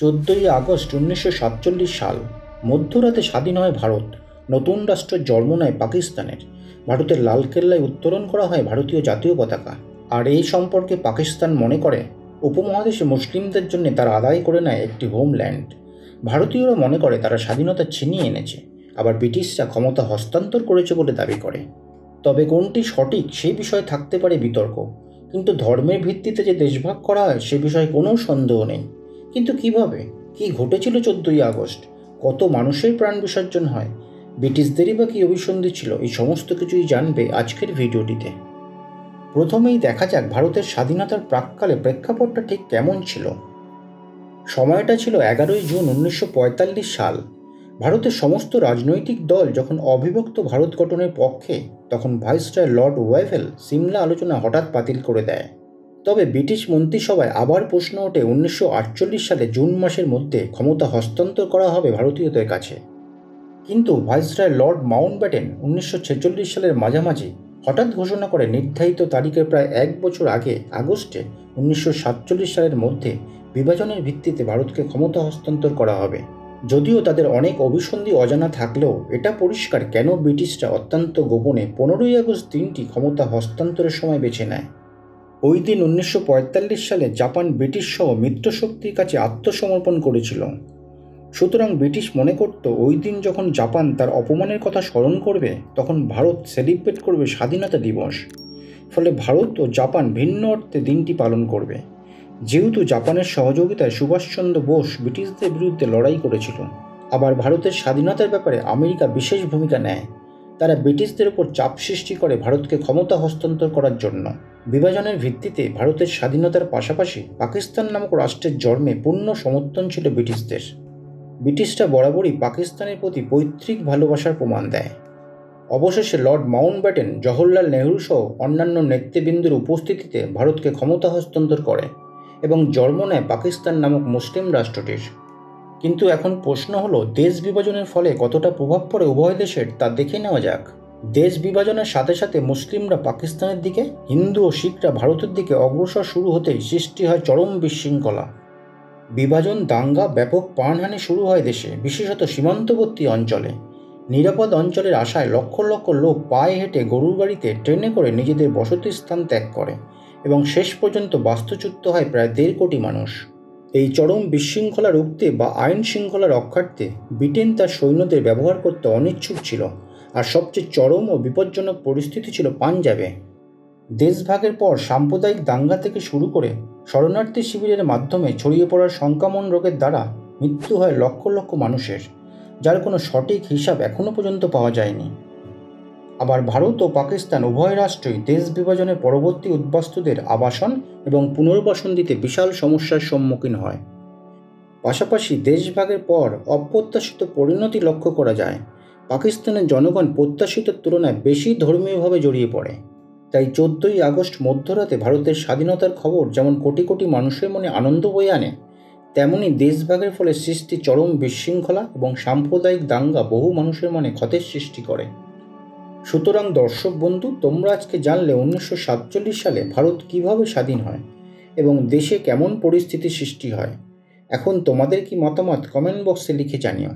চোদ্দোই আগস্ট উনিশশো সাতচল্লিশ সাল, মধ্যরাতে স্বাধীন হয় ভারত। নতুন রাষ্ট্রের জন্ম নেয় পাকিস্তানের। ভারতের লালকেল্লায় উত্তোলন করা হয় ভারতীয় জাতীয় পতাকা। আর এই সম্পর্কে পাকিস্তান মনে করে, উপমহাদেশে মুসলিমদের জন্য তারা আদায় করে নেয় একটি হোমল্যান্ড। ভারতীয়রা মনে করে তারা স্বাধীনতা ছিনিয়ে এনেছে, আবার ব্রিটিশরা ক্ষমতা হস্তান্তর করেছে বলে দাবি করে। তবে কোনটি সঠিক সেই বিষয়ে থাকতে পারে বিতর্ক, কিন্তু ধর্মের ভিত্তিতে যে দেশভাগ করা হয় সে বিষয়ে কোনো সন্দেহ নেই। কিন্তু কীভাবে? কি ঘটেছিল চোদ্দই আগস্ট? কত মানুষের প্রাণ বিসর্জন হয়? ব্রিটিশদেরই বা কী অভিসন্ধি ছিল? এই সমস্ত কিছুই জানবে আজকের ভিডিওটিতে। প্রথমেই দেখা যাক ভারতের স্বাধীনতার প্রাককালে প্রেক্ষাপটটা ঠিক কেমন ছিল। সময়টা ছিল এগারোই জুন উনিশশো পঁয়তাল্লিশ সাল। ভারতের সমস্ত রাজনৈতিক দল যখন অবিভক্ত ভারত গঠনের পক্ষে, তখন ভাইসরয় লর্ড ওয়েভেল সিমলা আলোচনা হঠাৎ বাতিল করে দেয়। তবে ব্রিটিশ মন্ত্রিসভায় আবার প্রশ্ন ওঠে উনিশশো আটচল্লিশ সালে জুন মাসের মধ্যে ক্ষমতা হস্তান্তর করা হবে ভারতীয়দের কাছে। কিন্তু ভাইসরয় লর্ড মাউন্ট ব্যাটেন উনিশশো ছেচল্লিশ সালের মাঝামাঝি হঠাৎ ঘোষণা করে নির্ধারিত তারিখের প্রায় এক বছর আগে, আগস্টে, উনিশশো সাতচল্লিশ সালের মধ্যে বিভাজনের ভিত্তিতে ভারতকে ক্ষমতা হস্তান্তর করা হবে। যদিও তাদের অনেক অভিসন্ধি অজানা থাকলেও এটা পরিষ্কার কেন ব্রিটিশরা অত্যন্ত গোপনে পনেরোই আগস্ট দিনটি ক্ষমতা হস্তান্তরের সময় বেছে নেয়। ওই দিন উনিশশো পঁয়তাল্লিশ সালে জাপান ব্রিটিশ সহ মিত্রশক্তির কাছে আত্মসমর্পণ করেছিল। সুতরাং ব্রিটিশ মনে করত, ওই দিন যখন জাপান তার অপমানের কথা স্মরণ করবে, তখন ভারত সেলিব্রেট করবে স্বাধীনতা দিবস। ফলে ভারত ও জাপান ভিন্ন অর্থে দিনটি পালন করবে। যেহেতু জাপানের সহযোগিতায় সুভাষচন্দ্র বোস ব্রিটিশদের বিরুদ্ধে লড়াই করেছিল, আবার ভারতের স্বাধীনতার ব্যাপারে আমেরিকা বিশেষ ভূমিকা নেয়। তারা ব্রিটিশদের উপর চাপ সৃষ্টি করে ভারতকে ক্ষমতা হস্তান্তর করার জন্য। বিভাজনের ভিত্তিতে ভারতের স্বাধীনতার পাশাপাশি পাকিস্তান নামক রাষ্ট্রের জন্মে পূর্ণ সমর্থন ছিল ব্রিটিশদের। ব্রিটিশরা বরাবরই পাকিস্তানের প্রতি পৈতৃক ভালোবাসার প্রমাণ দেয়। অবশেষে Lord Mountbatten Jawaharlal Nehru সহ অন্যান্য নেতৃবৃন্দের উপস্থিতিতে ভারতকে ক্ষমতা হস্তান্তর করে এবং জন্ম নেয় পাকিস্তান নামক মুসলিম রাষ্ট্রটির। কিন্তু এখন প্রশ্ন হলো, দেশ বিভাজনের ফলে কতটা প্রভাব পড়ে উভয় দেশের তা দেখে নেওয়া যাক। দেশ বিভাজনের সাথে সাথে মুসলিমরা পাকিস্তানের দিকে, হিন্দু ও শিখরা ভারতের দিকে অগ্রসর শুরু হতেই সৃষ্টি হয় চরম বিশৃঙ্খলা। বিভাজন, দাঙ্গা, ব্যাপক প্রাণহানি শুরু হয় দেশে, বিশেষত সীমান্তবর্তী অঞ্চলে। নিরাপদ অঞ্চলের আশায় লক্ষ লক্ষ লোক পায়ে হেঁটে গরুর গাড়িতে, ট্রেনে করে নিজেদের বসতি স্থান ত্যাগ করে এবং শেষ পর্যন্ত বাস্তুচ্যুত হয় প্রায় দেড় কোটি মানুষ। এই চরম বিশৃঙ্খলা রুখতে বা আইন শৃঙ্খলা রক্ষার্থে ব্রিটেন তার সৈন্যদের ব্যবহার করতে অনিচ্ছুক ছিল আর সবচেয়ে চরম ও বিপজ্জনক পরিস্থিতি ছিল পাঞ্জাবে। দেশভাগের পর সাম্প্রদায়িক দাঙ্গা থেকে শুরু করে শরণার্থী শিবিরের মাধ্যমে ছড়িয়ে পড়ার সংক্রমণ রোগের দ্বারা মৃত্যু হয় লক্ষ লক্ষ মানুষের, যার কোনো সঠিক হিসাব এখনও পর্যন্ত পাওয়া যায়নি। আবার ভারত ও পাকিস্তান উভয় রাষ্ট্রই দেশ বিভাজনের পরবর্তী উদ্বাস্তুদের আবাসন এবং পুনর্বাসন দিতে বিশাল সমস্যার সম্মুখীন হয়। পাশাপাশি দেশভাগের পর অপ্রত্যাশিত পরিণতি লক্ষ্য করা যায়। পাকিস্তানের জনগণ প্রত্যাশিত তুলনায় বেশি ধর্মীয়ভাবে জড়িয়ে পড়ে। তাই চোদ্দই আগস্ট মধ্যরাতে ভারতের স্বাধীনতার খবর যেমন কোটি কোটি মানুষের মনে আনন্দ বয়ে আনে, তেমনি দেশভাগের ফলে সৃষ্টি চরম বিশৃঙ্খলা এবং সাম্প্রদায়িক দাঙ্গা বহু মানুষের মনে ক্ষতের সৃষ্টি করে। সুতরাং দর্শক বন্ধু, তোমরা আজকে জানলে উনিশশো সাতচল্লিশ সালে ভারত কীভাবে স্বাধীন হয় এবং দেশে কেমন পরিস্থিতি সৃষ্টি হয়। এখন তোমাদের কি মতামত কমেন্ট বক্সে লিখে জানিও।